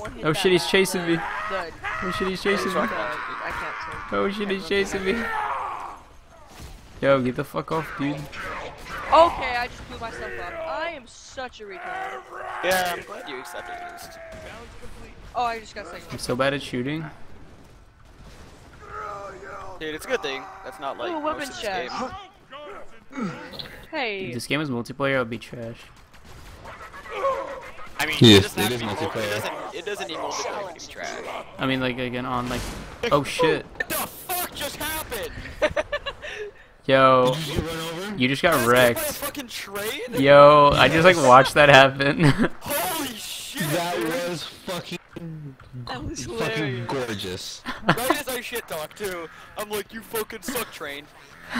one oh, hit Oh shit, he's chasing me. Oh shit, he's chasing me. I can't say. Oh shit, he's chasing me. Yo, get the fuck off, dude. Okay, I just blew myself up. I am such a retard. Yeah, I'm glad you accepted this. Oh, I just got second. I'm so bad at shooting. Dude, it's a good thing. That's not like Ooh, most of this chest. game. Hey. If this game is multiplayer, it would be trash. I mean, Yes, it doesn't have it to be multiplayer. It doesn't, it doesn't need multiplayer to be trash. I mean, like again on like. Oh shit. What the fuck just happened? Yo, you get run over? you just got Guys, did I play a wrecked. fucking train? Yo, I just like watched that happen. Holy shit! That was fucking, That was fucking gorgeous. Right as I shit talk too, I'm like, you fucking suck train.